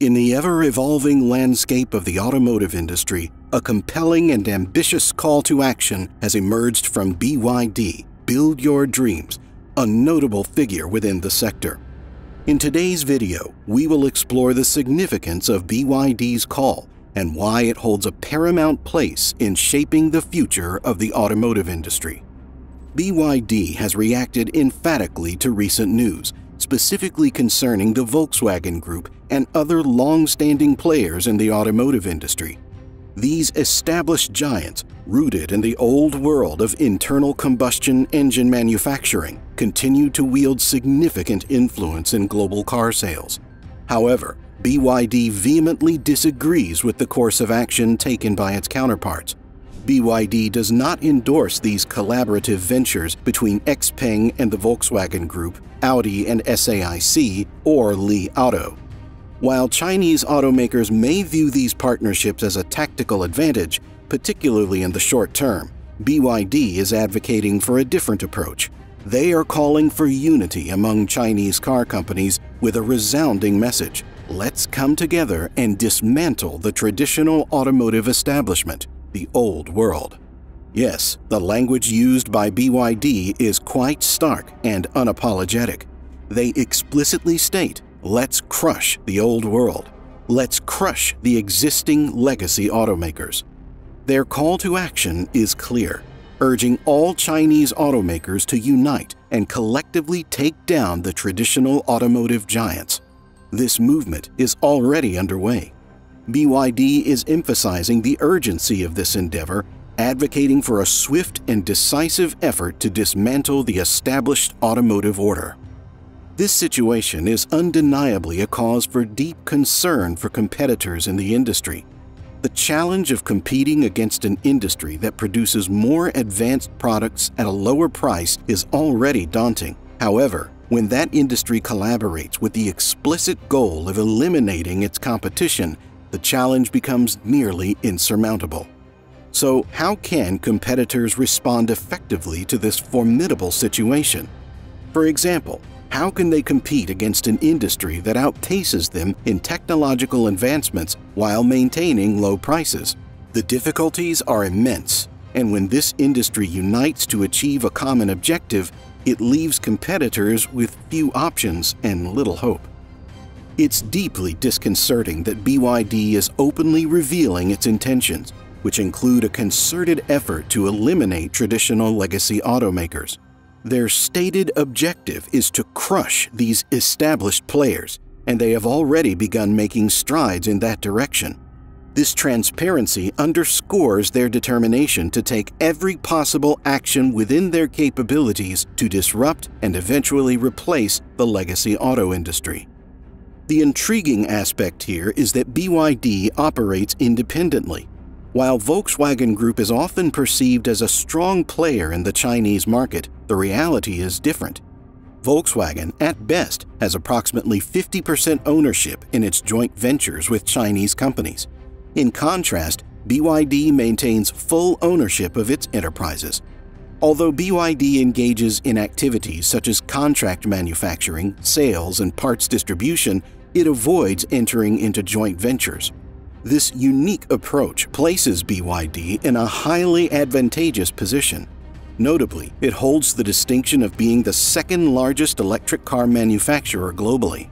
In the ever evolving landscape of the automotive industry, a compelling and ambitious call to action has emerged from BYD Build Your Dreams, a notable figure within the sector. In today's video, we will explore the significance of BYD's call and why it holds a paramount place in shaping the future of the automotive industry. BYD has reacted emphatically to recent news specifically concerning the Volkswagen Group and other long-standing players in the automotive industry. These established giants, rooted in the old world of internal combustion engine manufacturing, continue to wield significant influence in global car sales. However, BYD vehemently disagrees with the course of action taken by its counterparts, BYD does not endorse these collaborative ventures between XPeng and the Volkswagen Group, Audi and SAIC, or Li Auto. While Chinese automakers may view these partnerships as a tactical advantage, particularly in the short term, BYD is advocating for a different approach. They are calling for unity among Chinese car companies with a resounding message. Let's come together and dismantle the traditional automotive establishment the old world. Yes, the language used by BYD is quite stark and unapologetic. They explicitly state, let's crush the old world. Let's crush the existing legacy automakers. Their call to action is clear, urging all Chinese automakers to unite and collectively take down the traditional automotive giants. This movement is already underway. BYD is emphasizing the urgency of this endeavor, advocating for a swift and decisive effort to dismantle the established automotive order. This situation is undeniably a cause for deep concern for competitors in the industry. The challenge of competing against an industry that produces more advanced products at a lower price is already daunting. However, when that industry collaborates with the explicit goal of eliminating its competition, the challenge becomes nearly insurmountable. So, how can competitors respond effectively to this formidable situation? For example, how can they compete against an industry that outpaces them in technological advancements while maintaining low prices? The difficulties are immense, and when this industry unites to achieve a common objective, it leaves competitors with few options and little hope. It's deeply disconcerting that BYD is openly revealing its intentions, which include a concerted effort to eliminate traditional legacy automakers. Their stated objective is to crush these established players, and they have already begun making strides in that direction. This transparency underscores their determination to take every possible action within their capabilities to disrupt and eventually replace the legacy auto industry. The intriguing aspect here is that BYD operates independently. While Volkswagen Group is often perceived as a strong player in the Chinese market, the reality is different. Volkswagen, at best, has approximately 50% ownership in its joint ventures with Chinese companies. In contrast, BYD maintains full ownership of its enterprises. Although BYD engages in activities such as contract manufacturing, sales, and parts distribution, it avoids entering into joint ventures. This unique approach places BYD in a highly advantageous position. Notably, it holds the distinction of being the second largest electric car manufacturer globally.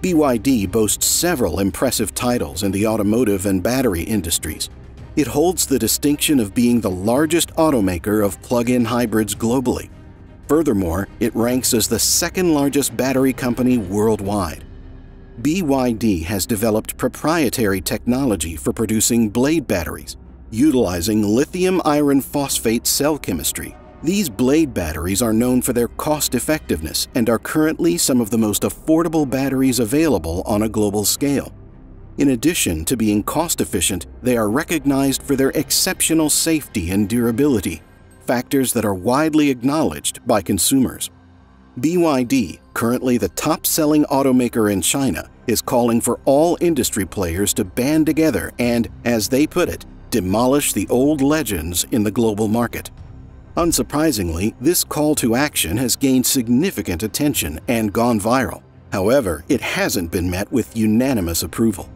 BYD boasts several impressive titles in the automotive and battery industries. It holds the distinction of being the largest automaker of plug-in hybrids globally. Furthermore, it ranks as the second largest battery company worldwide. BYD has developed proprietary technology for producing blade batteries, utilizing lithium iron phosphate cell chemistry. These blade batteries are known for their cost effectiveness and are currently some of the most affordable batteries available on a global scale. In addition to being cost efficient, they are recognized for their exceptional safety and durability, factors that are widely acknowledged by consumers. BYD, currently the top-selling automaker in China, is calling for all industry players to band together and, as they put it, demolish the old legends in the global market. Unsurprisingly, this call to action has gained significant attention and gone viral. However, it hasn't been met with unanimous approval.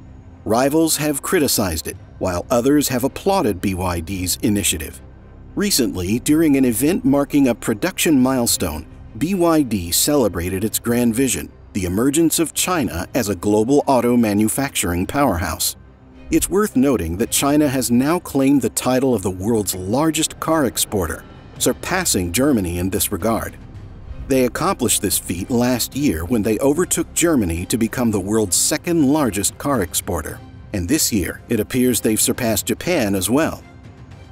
Rivals have criticized it, while others have applauded BYD's initiative. Recently, during an event marking a production milestone, BYD celebrated its grand vision, the emergence of China as a global auto manufacturing powerhouse. It's worth noting that China has now claimed the title of the world's largest car exporter, surpassing Germany in this regard. They accomplished this feat last year when they overtook Germany to become the world's second largest car exporter. And this year, it appears they've surpassed Japan as well.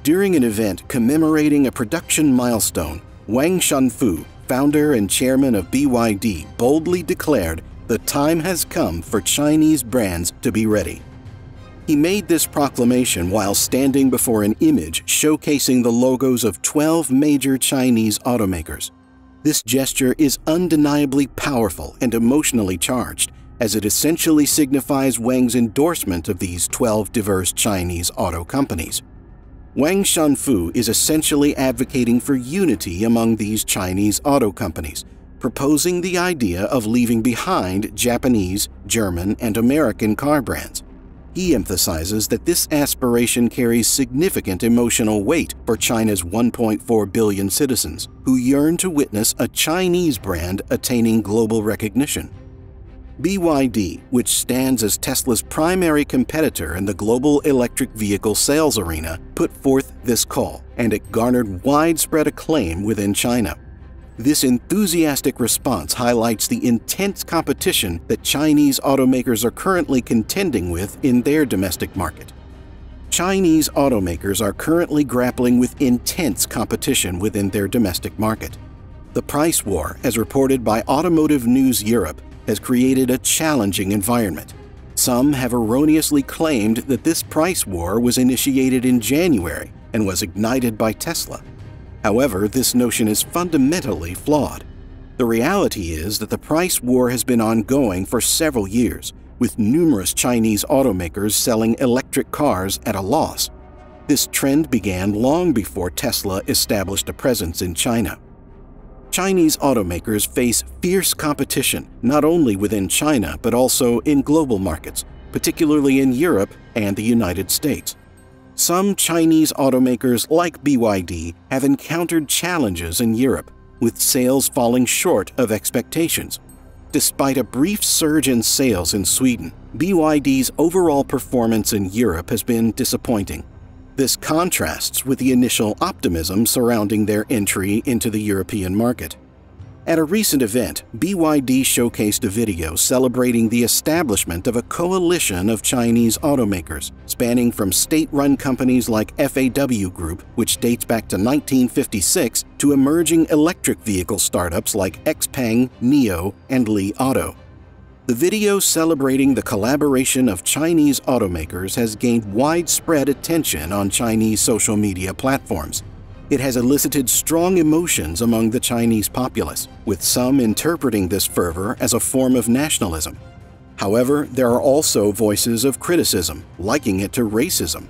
During an event commemorating a production milestone, Wang Chuanfu, founder and chairman of BYD, boldly declared the time has come for Chinese brands to be ready. He made this proclamation while standing before an image showcasing the logos of 12 major Chinese automakers. This gesture is undeniably powerful and emotionally charged, as it essentially signifies Wang's endorsement of these 12 diverse Chinese auto companies. Wang Chuanfu is essentially advocating for unity among these Chinese auto companies, proposing the idea of leaving behind Japanese, German, and American car brands. He emphasizes that this aspiration carries significant emotional weight for China's 1.4 billion citizens, who yearn to witness a Chinese brand attaining global recognition. BYD, which stands as Tesla's primary competitor in the global electric vehicle sales arena, put forth this call, and it garnered widespread acclaim within China. This enthusiastic response highlights the intense competition that Chinese automakers are currently contending with in their domestic market. Chinese automakers are currently grappling with intense competition within their domestic market. The price war, as reported by Automotive News Europe, has created a challenging environment. Some have erroneously claimed that this price war was initiated in January and was ignited by Tesla. However, this notion is fundamentally flawed. The reality is that the price war has been ongoing for several years, with numerous Chinese automakers selling electric cars at a loss. This trend began long before Tesla established a presence in China. Chinese automakers face fierce competition not only within China but also in global markets, particularly in Europe and the United States. Some Chinese automakers like BYD have encountered challenges in Europe, with sales falling short of expectations. Despite a brief surge in sales in Sweden, BYD's overall performance in Europe has been disappointing. This contrasts with the initial optimism surrounding their entry into the European market. At a recent event, BYD showcased a video celebrating the establishment of a coalition of Chinese automakers, spanning from state-run companies like FAW Group, which dates back to 1956, to emerging electric vehicle startups like XPeng, NIO, and Li Auto. The video celebrating the collaboration of Chinese automakers has gained widespread attention on Chinese social media platforms, it has elicited strong emotions among the Chinese populace, with some interpreting this fervor as a form of nationalism. However, there are also voices of criticism, liking it to racism.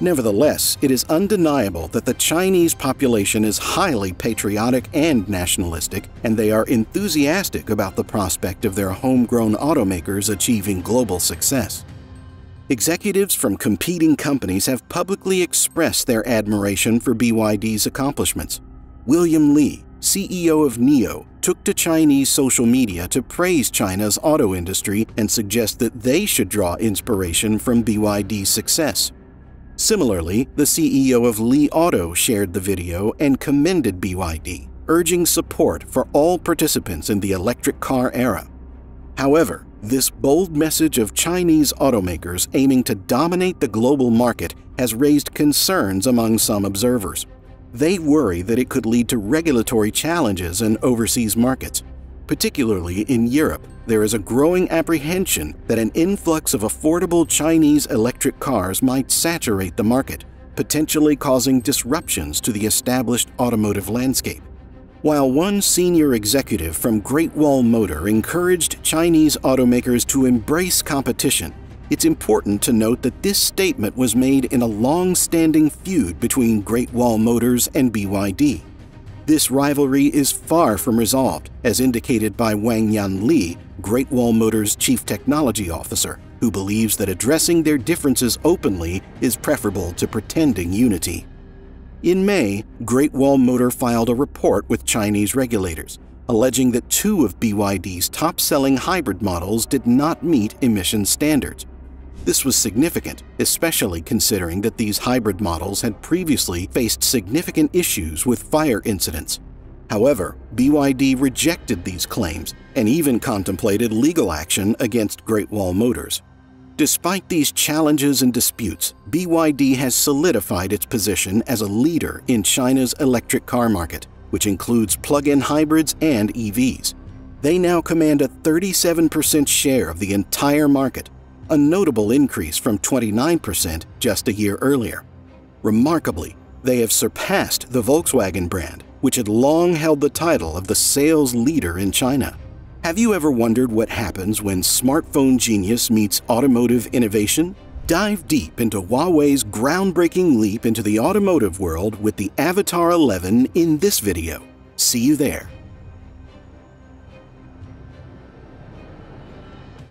Nevertheless, it is undeniable that the Chinese population is highly patriotic and nationalistic, and they are enthusiastic about the prospect of their homegrown automakers achieving global success. Executives from competing companies have publicly expressed their admiration for BYD's accomplishments. William Li, CEO of NIO, took to Chinese social media to praise China's auto industry and suggest that they should draw inspiration from BYD's success. Similarly, the CEO of Li Auto shared the video and commended BYD, urging support for all participants in the electric car era. However, this bold message of Chinese automakers aiming to dominate the global market has raised concerns among some observers. They worry that it could lead to regulatory challenges in overseas markets. Particularly in Europe, there is a growing apprehension that an influx of affordable Chinese electric cars might saturate the market, potentially causing disruptions to the established automotive landscape. While one senior executive from Great Wall Motor encouraged Chinese automakers to embrace competition, it's important to note that this statement was made in a long-standing feud between Great Wall Motors and BYD. This rivalry is far from resolved, as indicated by Wang-Yan Li, Great Wall Motors' chief technology officer, who believes that addressing their differences openly is preferable to pretending unity. In May, Great Wall Motor filed a report with Chinese regulators, alleging that two of BYD's top-selling hybrid models did not meet emission standards. This was significant, especially considering that these hybrid models had previously faced significant issues with fire incidents. However, BYD rejected these claims and even contemplated legal action against Great Wall Motors. Despite these challenges and disputes, BYD has solidified its position as a leader in China's electric car market, which includes plug-in hybrids and EVs. They now command a 37% share of the entire market, a notable increase from 29% just a year earlier. Remarkably, they have surpassed the Volkswagen brand, which had long held the title of the sales leader in China. Have you ever wondered what happens when smartphone genius meets automotive innovation? Dive deep into Huawei's groundbreaking leap into the automotive world with the Avatr 11 in this video. See you there.